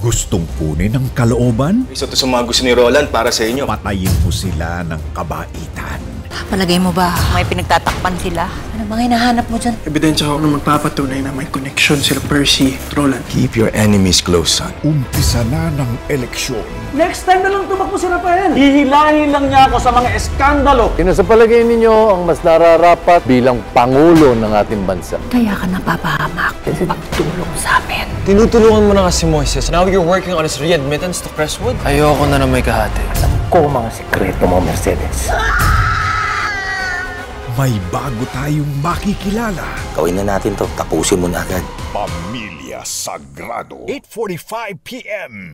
Gustong kunin ang kalooban? Isa to sa mga gusto ni Roland para sa inyo. Patayin mo sila ng kabaitan. Palagay mo ba may pinagtatakpan sila? Ano bang hinahanap mo dyan? Ebidensya ako na magpapatunay na may connection sila Percy at Roland. Keep your enemies close, son. Umpisa na ng eleksyon. Next time na lang tumakbo si Rafael. Hihilahin lang niya ako sa mga eskandalo. Sino sa palagay ninyo ang mas nararapat bilang Pangulo ng ating bansa? Kaya ka napapahamak. Pagtulong sa amin. Tinutulungan mo na nga si Moises. Now you're working on his readmittance to Crestwood? Ayoko na na may kahati. Ko mga sekreto mo, Mercedes. May bago tayong makikilala. Gawin na natin to. Tapusin mo na agad. Pamilya Sagrado. 8.45pm.